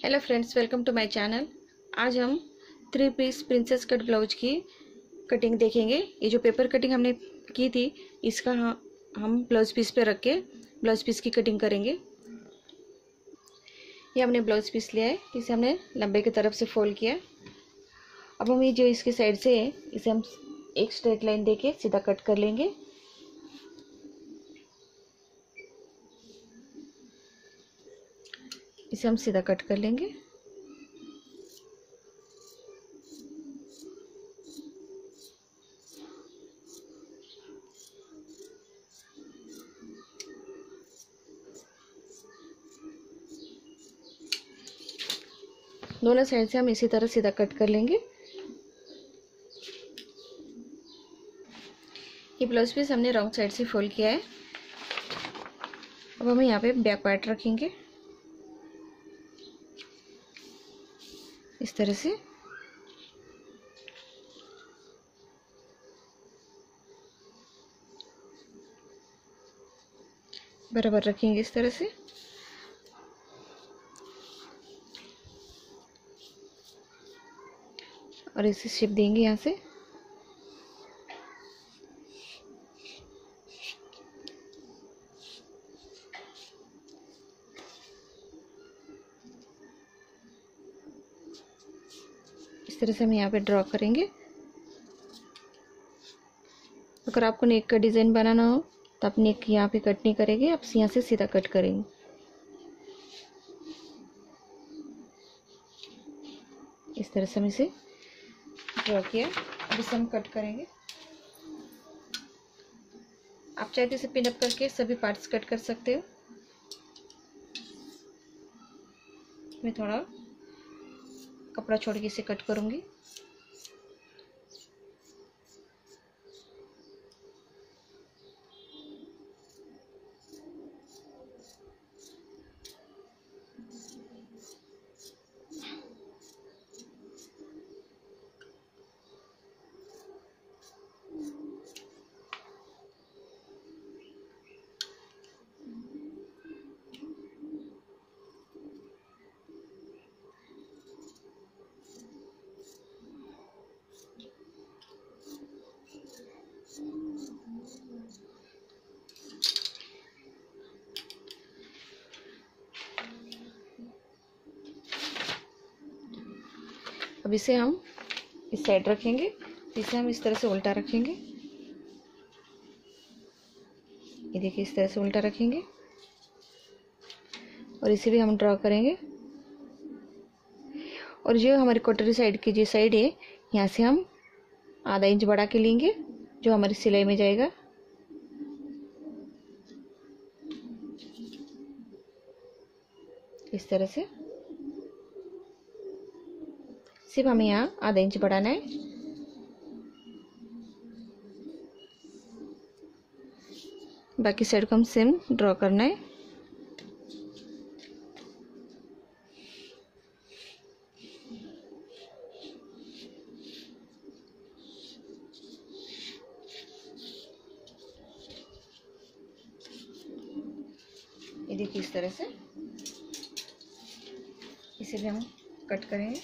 Hello friends welcome to my channel आज हम three piece princess cut blouse की cutting देखेंगे। ये जो पेपर कटिंग हमने की थी, इसका हम ब्लाउज पीस पे रख के ब्लाउज पीस की कटिंग करेंगे। ये हमने ब्लाउज पीस लिया है, इसे हमने लंबे की तरफ़ से फोल्ड किया अब हम ये जो इसके साइड से है, इसे हम एक स्ट्रेट लाइन देके सीधा कट कर लेंगे। इसे हम सीधा कट कर लेंगे। दोनों साइड से हम इसी तरह सीधा कट कर लेंगे। ये ब्लाउज पीस हमने रॉन्ग साइड से फोल्ड किया है। अब हम यहाँ पे बैक पार्ट रखेंगे। इस तरह से। बराबर रखेंगे इस तरह से। और इसे शेप देंगे यहाँ से। तरह से हम यहाँ पे ड्रॉ करेंगे। अगर आपको नेक का डिज़ाइन बनाना हो तो आप नेक यहाँ पे कट नहीं करेंगे, आप यहाँ से सीधा कट करेंगे। इस तरह से हम इसे ड्रॉ किया। अब इसे हम कट करेंगे। आप चाहे तो इसे पिनअप करके सभी पार्ट्स कट कर सकते हो। मैं थोड़ा कपड़ा छोड़ के इसे कट करूँगी। अब इसे हम इस साइड रखेंगे, इसे हम इस तरह से उल्टा रखेंगे। ये देखिए, इस तरह से उल्टा रखेंगे। और इसे भी हम ड्रॉ करेंगे। और जो हमारी कटोरी साइड की जो साइड है, यहाँ से हम आधा इंच बढ़ा के लेंगे, जो हमारी सिलाई में जाएगा। इस तरह से। सिर्फ़ हमें यहाँ, आधा इंच बढ़ाना है। बाकी साइड को हम सेम ड्रॉ करना है। देखिए इस तरह से। इसे भी हम कट करेंगे।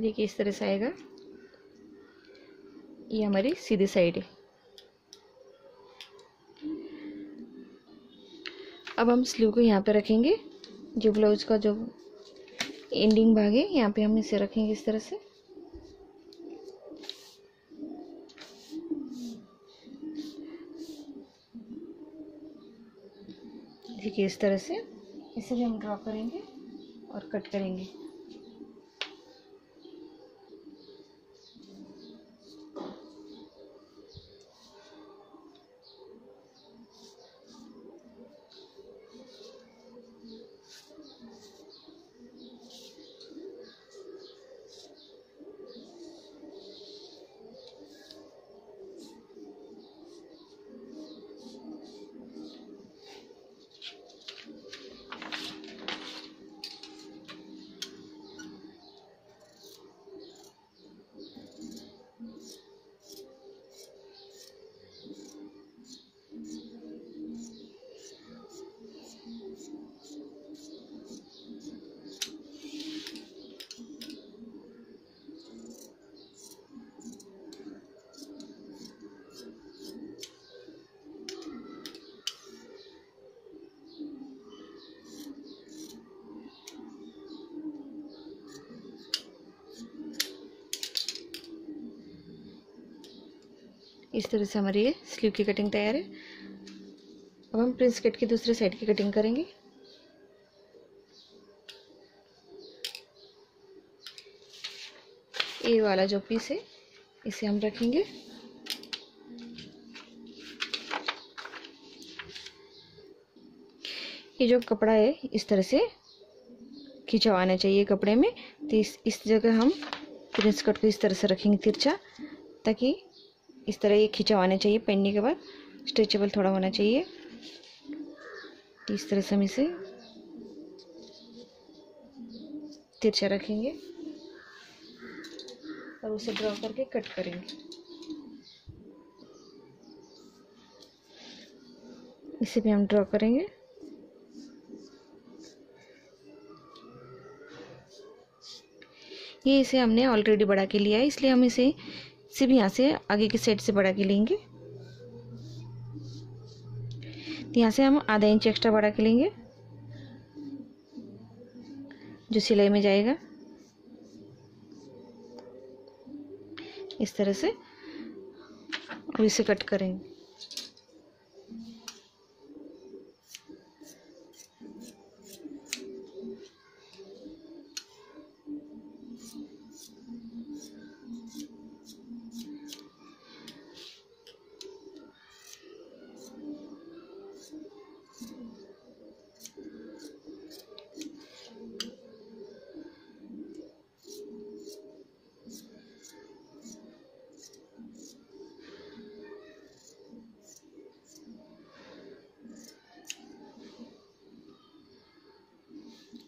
देखिए इस तरह से आएगा। ये हमारी सीधी साइड है। अब हम स्लीव को यहाँ पे रखेंगे। जो ब्लाउज का जो एंडिंग भाग है, यहाँ पे हम इसे रखेंगे इस तरह से। देखिए इस तरह से। इसे भी हम ड्रॉ करेंगे और कट करेंगे। इस तरह से हमारी ये स्लीव की कटिंग तैयार है। अब हम प्रिंस कट की दूसरे साइड की कटिंग करेंगे। ये वाला जो पीस है, इसे हम रखेंगे। ये जो कपड़ा है, इस तरह से खिंचवाना चाहिए कपड़े में। तो इस इस जगह हम प्रिंस कट को इस तरह से रखेंगे तिरछा, ताकि इस तरह ये खिंचवाना चाहिए पहनने के बाद। स्ट्रेचेबल थोड़ा होना चाहिए। तो इस तरह से हम इसे तिरछा रखेंगे और उसे ड्रॉ करके कट करेंगे। इसे भी हम ड्रॉ करेंगे। ये इसे हमने ऑलरेडी बढ़ा के लिया है, इसलिए हम इसे सिर्फ़ यहाँ से आगे की साइड से बढ़ा के लेंगे। तो यहाँ से हम आधा इंच एक्स्ट्रा बढ़ा के लेंगे, जो सिलाई में जाएगा। इस तरह से और इसे कट करेंगे।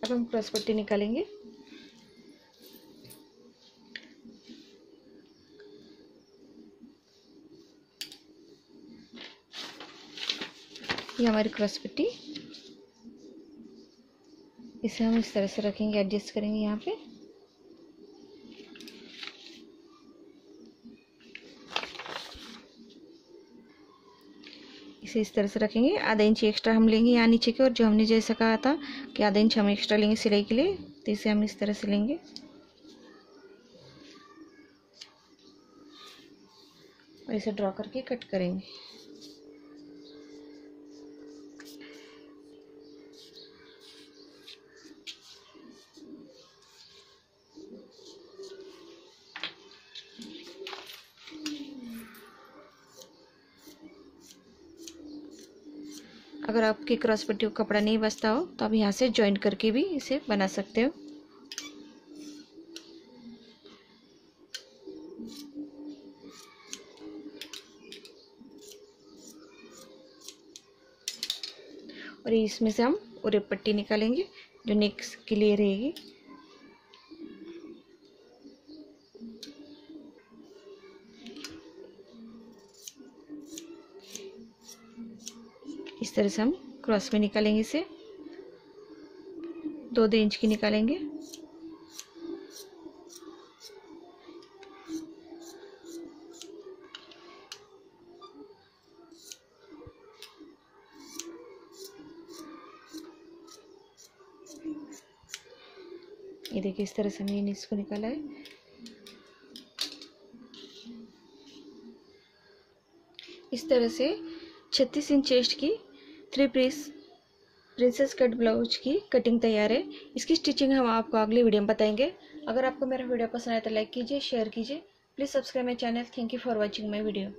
अब हम क्रॉस पट्टी निकालेंगे। ये हमारी क्रॉस पट्टी। इसे हम इस तरह से रखेंगे, एडजस्ट करेंगे यहाँ पे। इसे इस तरह से रखेंगे। आधा इंच एक्स्ट्रा हम लेंगे यहाँ नीचे के और जो हमने जैसा कहा था कि आधा इंच हम एक्स्ट्रा लेंगे सिलाई के लिए तो इसे हम इस तरह से लेंगे। और इसे ड्रॉ करके कट करेंगे। अगर आपकी क्रॉस पट्टी को कपड़ा नहीं बचता हो तो आप यहाँ से ज्वाइंट करके भी इसे बना सकते हो। और इसमें से हम उरे पट्टी निकालेंगे, जो नेक्स्ट के लिए रहेगी। तरह से हम क्रॉस में निकालेंगे इसे। दो दो इंच की निकालेंगे। ये देखिए, इस तरह से मैंने इसको निकाला है। इस तरह से छत्तीस इंच चेस्ट की three piece princess cut blouse की कटिंग तैयार है। इसकी स्टिचिंग हम आपको अगले वीडियो में बताएँगे। अगर आपको मेरा वीडियो पसंद आए तो लाइक कीजिए शेयर कीजिए। Please subscribe my channel thank you for watching my video